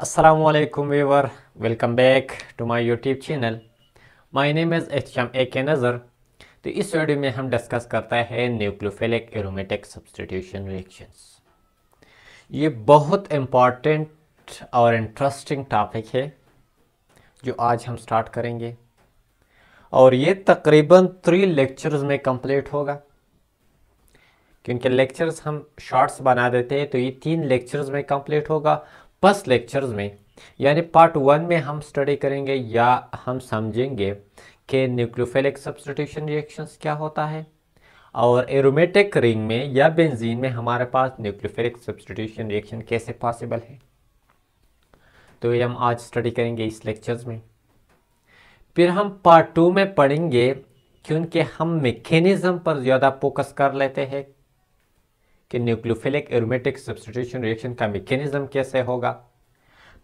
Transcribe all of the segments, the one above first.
Assalamualaikum viewer, welcome back to my YouTube channel. My name is ए के नज़र तो इस वीडियो में हम डिस्कस करता है न्यूक्लियोफिलिक एरोमेटिक सब्सटीट्यूशन रिएक्शंस ये बहुत इंपॉर्टेंट और इंटरेस्टिंग टॉपिक है जो आज हम स्टार्ट करेंगे। और ये तकरीबन थ्री लेक्चर्स में कंप्लीट होगा। क्योंकि लेक्चर्स हम शॉर्ट्स बना देते हैं तो ये तीन लेक्चर्स में कंप्लीट होगा। फ़र्स्ट लेक्चर्स में, यानी पार्ट वन में हम स्टडी करेंगे या हम समझेंगे कि न्यूक्लियोफिलिक सब्सटीट्यूशन रिएक्शंस क्या होता है और एरोमेटिक रिंग में या बेंजीन में हमारे पास न्यूक्लियोफिलिक सब्सटीट्यूशन रिएक्शन कैसे पॉसिबल है। तो ये हम आज स्टडी करेंगे इस लेक्चर्स में। फिर हम पार्ट टू में पढ़ेंगे, क्योंकि हम मैकेनिज्म पर ज़्यादा फोकस कर लेते हैं। कि न्यूक्लियोफिलिक एरोमेटिक सब्सटीट्यूशन रिएक्शन का मैकेनिज्म कैसे होगा?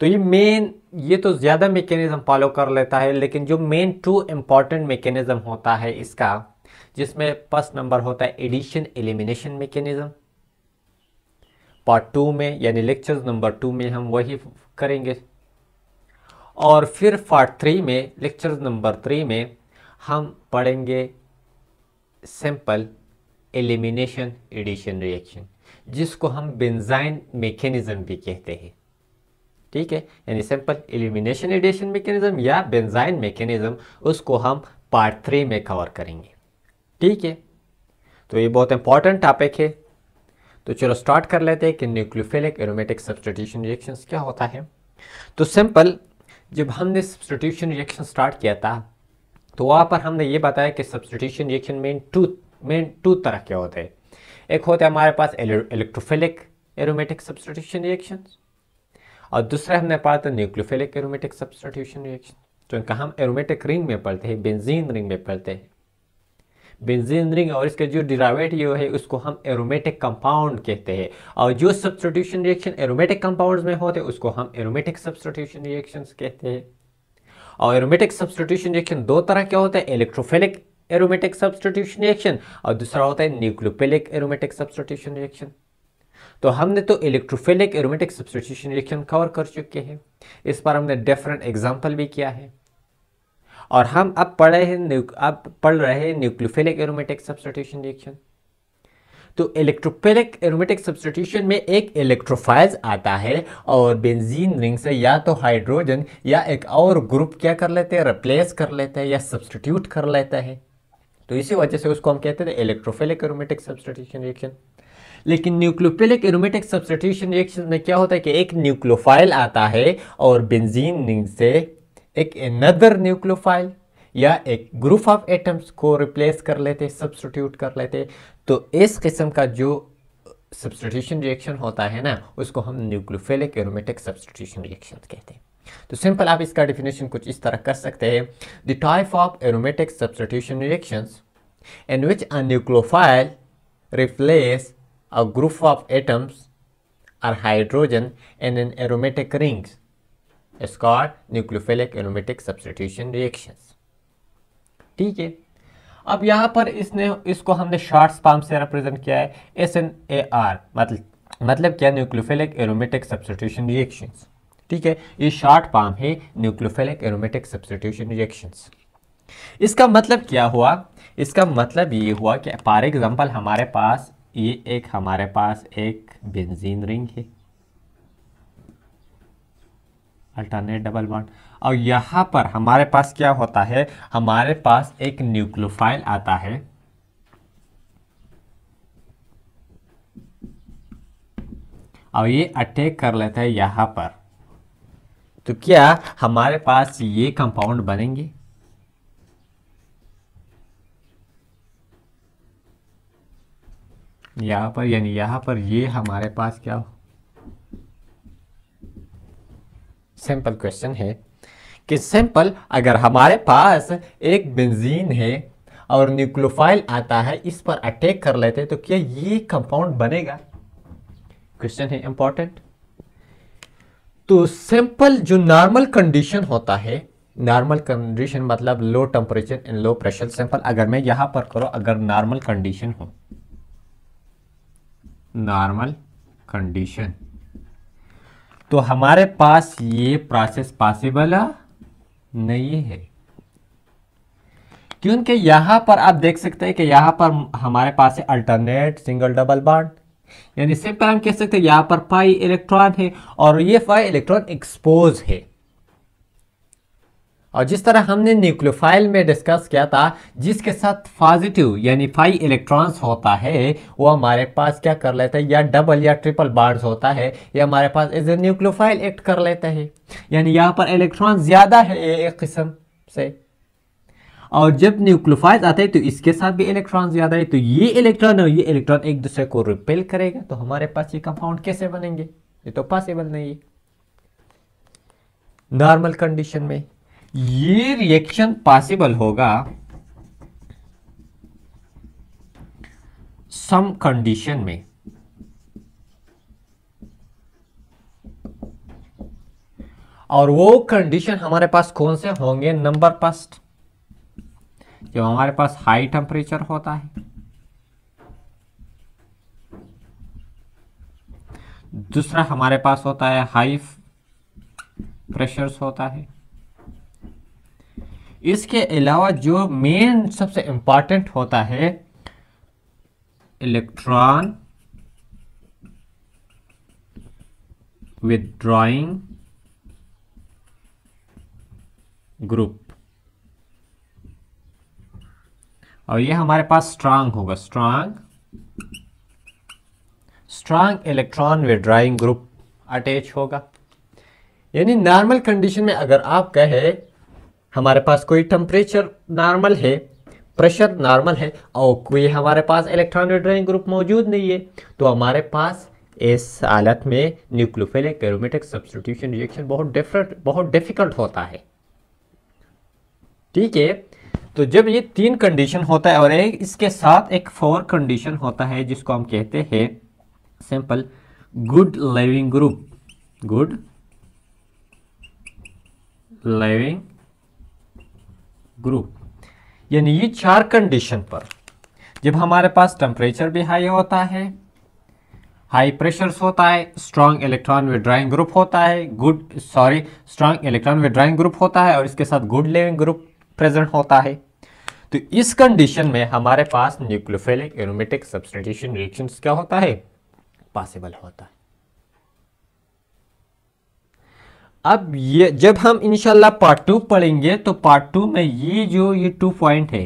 तो ये मेन ये तो ज़्यादा मैकेनिज्म फॉलो कर लेता है, लेकिन जो मेन टू इंपॉर्टेंट मैकेनिज्म होता है इसका, जिसमें फ़र्स्ट नंबर होता है addition elimination mechanism part two में, यानी लेक्चर नंबर टू में हम वही करेंगे। और फिर पार्ट थ्री में लेक्चर नंबर थ्री में हम पढ़ेंगे सिंपल एलिमिनेशन, एडिशन, रिएक्शन, जिसको हम बेंजाइन मैकेनिज्म भी कहते हैं। ठीक है? यानी सिंपल एलिमिनेशन, एडिशन मैकेनिज्म या बेंजाइन मैकेनिज्म, उसको हम पार्ट थ्री में कवर करेंगे। ठीक है? तो ये बहुत इंपॉर्टेंट टॉपिक है। तो चलो स्टार्ट कर लेते हैं कि न्यूक्लियोफिलिक एरोमेटिक सब्सटीट्यूशन रिएक्शंस क्या होता है। तो सिंपल, जब हमने सब्सटीट्यूशन रिएक्शन स्टार्ट किया था तो वहाँ पर हमने ये बताया कि substitution reaction main two main two तरह के होते हैं। एक होता है हमारे पास इलेक्ट्रोफिलिक एरोमेटिक सब्सटीट्यूशन रिएक्शन और दूसरा हमने पढ़ा था न्यूक्लियोफिलिक एरोमेटिक सब्सटीट्यूशन रिएक्शन तो इनका हम एरोमेटिक रिंग में पढ़ते हैं बेंजीन रिंग में पढ़ते हैं। बेंजीन रिंग और इसके जो डिरावेटिव है, उसको हम एरोमेटिक कंपाउंड कहते हैं। और जो सब्सटीट्यूशन रिएक्शन एरोमेटिक कंपाउंड्स में होते हैं, उसको हम एरोमेटिक सब्सटीट्यूशन रिएक्शंस कहते हैं। और एरोमेटिक सब्सटीट्यूशन रिएक्शन दो तरह के होते हैं इलेक्ट्रोफिलिक एरोमेटिक सब्सटीट्यूशन रिएक्शन और दूसरा होता है न्यूक्लियोफिलिक एरोमेटिक सब्सटीट्यूशन रिएक्शन तो हमने तो electrophilic aromatic substitution reaction cover कर चुके हैं। इस पर हमने डिफरेंट एग्जांपल भी किया है। और हम अब पढ़ रहे हैं अब पढ़ रहे हैं न्यूक्लियोफिलिक एरोमेटिक सब्सटीट्यूशन रिएक्शन तो इलेक्ट्रोफिलिक एरोमेटिक सब्सटीट्यूशन में एक इलेक्ट्रोफाइज आता है, और बेंजीन रिंग से या तो हाइड्रोजन या एक और ग्रुप क्या कर लेते हैं? रिप्लेस कर लेते हैं या सब्सटीट्यूट कर लेता है। तो इसी वजह से उसको हम कहते थे इलेक्ट्रोफिलिक एरोमेटिक सब्सटीट्यूशन रिएक्शन लेकिन न्यूक्लियोफिलिक एरोमेटिक सब्सटीट्यूशन रिएक्शन में क्या होता है कि एक न्यूक्लोफाइल आता है और बेंजीन रिंग से एक अनदर न्यूक्लियोफाइल या एक ग्रुप ऑफ़ एटम्स को रिप्लेस कर लेते सब्सटीट्यूट कर लेते। तो इस किस्म का जो सब्सटीट्यूशन रिएक्शन होता है ना, उसको हम न्यूक्लियोफिलिक एरोमेटिक सब्सटीट्यूशन रिएक्शन कहते हैं। तो सिंपल आप इसका डिफिनेशन कुछ इस तरह कर सकते हैं। The type of aromatic substitution reactions in which a nucleophile replace a group of atoms or hydrogen in aromatic rings is called nucleophilic aromatic substitution reactions. ठीक है? अब यहाँ पर इसने, इसको हमने शॉर्ट फॉर्म से रिप्रेजेंट किया है। एस एन ए आर मतलब मतलब क्या? न्यूक्लियोफिलिक एरोमेटिक सब्सटीट्यूशन रिएक्शंस ठीक है, ये शॉर्ट फॉर्म है न्यूक्लियोफिलिक एरोमेटिक सब्सटीट्यूशन रिएक्शंस इसका मतलब क्या हुआ? इसका मतलब ये हुआ कि फॉर एग्जांपल हमारे पास, ये एक, हमारे पास एक बेंजीन रिंग है। अल्टरनेट डबल बॉन्ड और यहाँ पर हमारे पास क्या होता है? हमारे पास एक न्यूक्लियोफाइल आता है। और ये अटैक कर लेता है यहाँ पर। तो क्या हमारे पास ये कंपाउंड बनेंगे? यहाँ पर, यानी यहाँ पर ये हमारे पास क्या हो? सिंपल क्वेश्चन है कि सिंपल अगर हमारे पास एक बेंजीन है और न्यूक्लोफाइल आता है, इस पर अटैक कर लेते हैं तो क्या ये कंपाउंड बनेगा? क्वेश्चन है इंपॉर्टेंट तो सिंपल जो नॉर्मल कंडीशन होता है नॉर्मल कंडीशन मतलब low temperature and low pressure simple अगर मैं यहाँ पर करो, अगर नॉर्मल कंडीशन हो। नॉर्मल कंडीशन तो हमारे पास ये प्रोसेस पॉसिबल नहीं है। क्योंकि यहाँ पर आप देख सकते हैं कि यहाँ पर हमारे पास है अल्टरनेट सिंगल डबल बॉन्ड यानी सिंपल हम कह सकते हैं, यहाँ पर पाई इलेक्ट्रॉन है और ये पाई इलेक्ट्रॉन एक्सपोज है। और जिस तरह हमने न्यूक्लियोफाइल में डिस्कस किया था, जिसके साथ पॉजिटिव यानी फाइव इलेक्ट्रॉन्स होता है, वो हमारे पास क्या कर लेता है, या डबल या ट्रिपल बार्ड्स होता है, या हमारे पास एज ए न्यूक्लियोफाइल एक्ट कर लेता है। यानी यहाँ पर इलेक्ट्रॉन ज़्यादा है एक किस्म से। और जब न्यूक्लियोफाइल आते है तो इसके साथ भी इलेक्ट्रॉन ज़्यादा है तो ये इलेक्ट्रॉन और ये इलेक्ट्रॉन एक दूसरे को रिपेल करेगा तो हमारे पास ये कंपाउंड कैसे बनेंगे? ये तो पॉसिबल नहीं है। नॉर्मल कंडीशन में ये रिएक्शन पॉसिबल होगा। सम कंडीशन में। और वो कंडीशन हमारे पास कौन से होंगे? नंबर फ़र्स्ट जब हमारे पास हाई टेम्परेचर होता है, दूसरा हमारे पास होता है हाई प्रेशर्स होता है। इसके अलावा जो मेन सबसे इंपॉर्टेंट होता है इलेक्ट्रॉन विदड्रॉइंग ग्रुप और ये हमारे पास स्ट्रांग होगा। Strong strong electron withdrawing group attach होगा। यानी नॉर्मल कंडीशन में अगर आप कहे, हमारे पास कोई टेम्परेचर नॉर्मल है प्रेशर नॉर्मल है, और कोई हमारे पास इलेक्ट्रॉन विड्राइंग ग्रुप मौजूद नहीं है तो हमारे पास इस हालत में न्यूक्लियोफिलिक एरोमेटिक सब्सटीट्यूशन रिएक्शन बहुत डिफरेंट बहुत डिफ़िकल्ट होता है। ठीक है? तो जब ये तीन कंडीशन होता है, और एक इसके साथ एक फोर कंडीशन होता है, जिसको हम कहते हैं simple good leaving group good leaving group यानी ये चार कंडीशन पर, जब हमारे पास टेम्परेचर भी हाई होता है हाई प्रेशर्स होता है स्ट्रॉन्ग इलेक्ट्रॉन विड्राइंग ग्रुप होता है good sorry strong electron withdrawing group होता है, और इसके साथ गुड लिविंग ग्रुप प्रेजेंट होता है। तो इस कंडीशन में हमारे पास न्यूक्लियोफिलिक एरोमेटिक सब्सटीट्यूशन रिएक्शंस क्या होता है? पॉसिबल होता है। अब ये, जब हम इनशाला पार्ट टू पढ़ेंगे तो पार्ट टू में ये जो, ये टू पॉइंट है।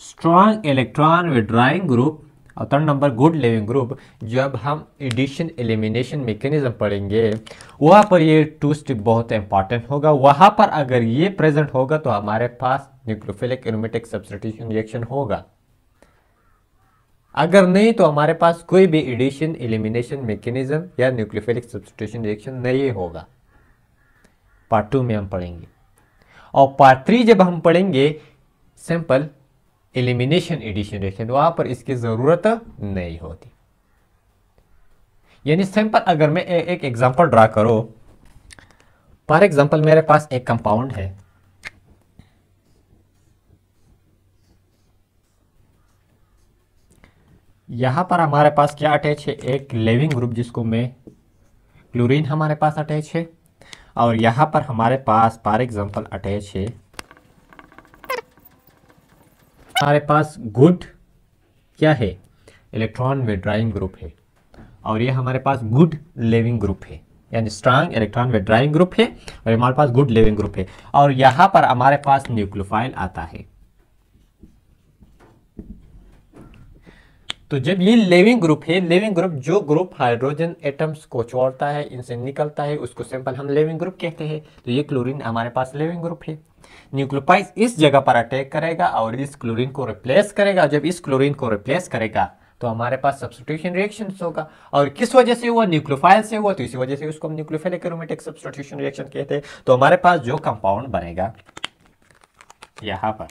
स्ट्रॉन्ग इलेक्ट्रॉन विड्राइंग ग्रुप और third number good leaving group जब हम एडिशन एलिमिनेशन मैकेनिज्म पढ़ेंगे, वहाँ पर ये टू स्टेप बहुत इंपॉर्टेंट होगा। वहाँ पर अगर ये प्रेजेंट होगा तो हमारे पास न्यूक्लियोफिलिक एरोमेटिक सब्सटीट्यूशन रिएक्शन होगा। अगर नहीं तो हमारे पास कोई भी एडिशन एलिमिनेशन मैकेनिज्म या न्यूक्लियोफिलिक सब्सटीट्यूशन रिएक्शन नहीं होगा। पार्ट टू में हम पढ़ेंगे। और पार्ट थ्री जब हम पढ़ेंगे सिंपल एलिमिनेशन एडिशन रिएक्शन वहाँ पर इसकी ज़रूरत नहीं होती। यानी सिंपल अगर मैं ए, एक एग्जांपल ड्रा करो फॉर एग्जांपल मेरे पास एक कंपाउंड है। यहाँ पर हमारे पास क्या अटैच है? एक लिविंग ग्रुप जिसको मैं क्लोरीन हमारे पास अटैच है और यहाँ पर हमारे पास फॉर एग्जांपल अटैच है हमारे पास गुड क्या है? इलेक्ट्रॉन विड्राइंग ग्रुप है। और ये हमारे पास गुड लिविंग ग्रुप है। यानी स्ट्रांग इलेक्ट्रॉन विड्राइंग ग्रुप है और हमारे पास गुड लिविंग ग्रुप है। और यहाँ पर हमारे पास न्यूक्लोफाइल आता है। तो जब ये लिविंग ग्रुप है लिविंग ग्रुप जो ग्रुप हाइड्रोजन एटम्स को छोड़ता है, इनसे निकलता है, उसको सिंपल हम लिविंग ग्रुप कहते हैं तो ये क्लोरीन हमारे पास लिविंग ग्रुप है। न्यूक्लियोपाइड इस जगह पर अटैक करेगा और इस क्लोरीन को रिप्लेस करेगा। जब इस क्लोरीन को रिप्लेस करेगा तो हमारे पास सब्सटीट्यूशन रिएक्शन होगा। और किस वजह से हुआ? न्यूक्लियोफाइल से हुआ। तो इसी वजह से उसको हम एरोमेटिक सब्सटीट्यूशन रिएक्शन कहते हैं। तो हमारे पास जो कंपाउंड बनेगा, यहाँ पर।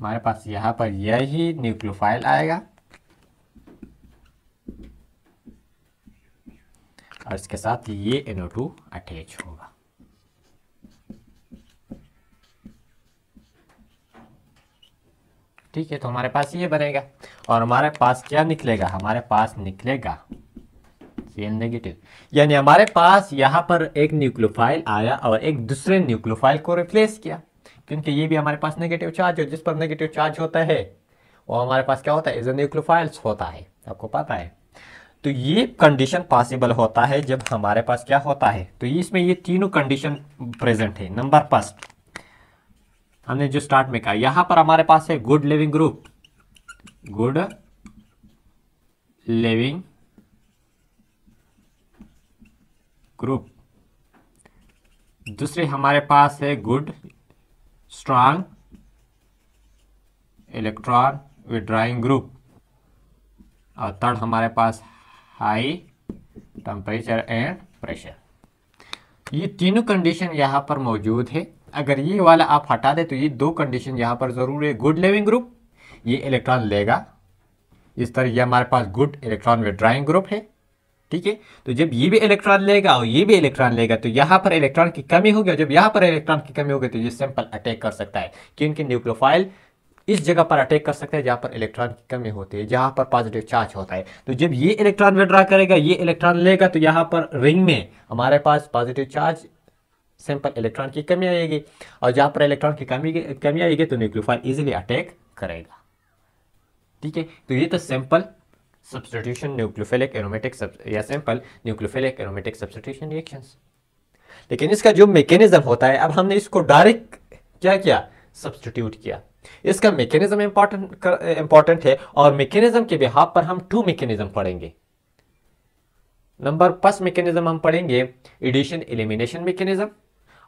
हमारे पास यहाँ पर यही न्यूक्लियोफाइल आएगा। और इसके साथ ये NO2 अटैच होगा। ठीक है तो हमारे पास ये बनेगा और हमारे पास क्या निकलेगा? हमारे पास निकलेगा सी नेगेटिव यानी हमारे पास यहाँ पर एक न्यूक्लियोफाइल आया और एक दूसरे न्यूक्लियोफाइल को रिप्लेस किया। क्योंकि ये भी हमारे पास नेगेटिव चार्ज है, जिस पर नेगेटिव चार्ज होता है, वो हमारे पास क्या होता है? इज़ न्यूक्लियोफाइल्स होता है, आपको पता है। तो ये कंडीशन पॉसिबल होता है जब हमारे पास क्या होता है? तो इसमें ये तीनों कंडीशन प्रेजेंट है। नंबर फ़र्स्ट हमने जो स्टार्ट में कहा, यहाँ पर हमारे पास है good leaving group good leaving group दूसरे हमारे पास है good strong electron withdrawing group और थर्ड हमारे पास हाई टेम्परेचर एंड प्रेशर ये तीनों कंडीशन यहाँ पर मौजूद है। अगर ये वाला आप हटा दें तो ये दो कंडीशन यहाँ पर ज़रूर है। गुड लिविंग ग्रुप ये इलेक्ट्रॉन लेगा। इस तरह ये हमारे पास गुड इलेक्ट्रॉन विड्राइंग ग्रुप है। ठीक है? तो जब ये भी इलेक्ट्रॉन लेगा और ये भी इलेक्ट्रॉन लेगा तो यहाँ पर इलेक्ट्रॉन की कमी होगी और जब यहाँ पर इलेक्ट्रॉन की कमी होगी तो ये सिंपल अटैक कर सकता है। क्योंकि न्यूक्लियोफाइल इस जगह पर अटैक कर सकते हैं जहाँ पर इलेक्ट्रॉन की कमी होती है, जहाँ पर पॉजिटिव चार्ज होता है। तो जब ये इलेक्ट्रॉन विड्रा करेगा, ये इलेक्ट्रॉन लेगा तो यहाँ पर रिंग में हमारे पास पॉजिटिव चार्ज सिंपल इलेक्ट्रॉन की कमी आएगी। और जहाँ पर इलेक्ट्रॉन की कमी कमी आएगी तो न्यूक्लियोफाइल इजिली अटैक करेगा। ठीक है? तो ये तो सिंपल सब्सटीट्यूशन न्यूक्लियोफिलिक एरोमेटिक या simple nucleophilic aromatic substitution reactions लेकिन इसका जो मैकेनिज्म होता है, अब हमने इसको डायरेक्ट क्या किया? सब्सटीट्यूट किया। इसका मैकेनिज्म इंपॉर्टेंट इंपॉर्टेंट है और मैकेनिज्म के बिहाब पर हम टू मेकेनिज्म पढ़ेंगे। नंबर फ़र्स्ट मैकेनिज्म हम पढ़ेंगे एडिशन एलिमिनेशन मेकेनिज्म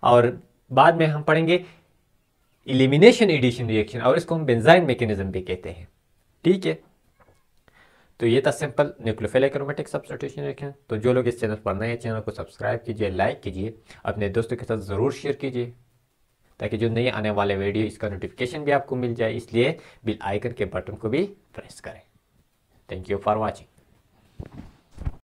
और बाद में हम पढ़ेंगे इलिमिनेशन एडिशन रिएक्शन और इसको हम बेंजाइन मैकेनिज्म भी कहते हैं। ठीक है? तो ये था simple nucleophilic aromatic substitution reaction तो जो लोग इस चैनल पर नए चैनल को सब्सक्राइब कीजिए लाइक कीजिए, अपने दोस्तों के साथ ज़रूर शेयर कीजिए, ताकि जो नए आने वाले वीडियो इसका नोटिफिकेशन भी आपको मिल जाए। इसलिए बिल आइकन के बटन को भी प्रेस करें। Thank you for watching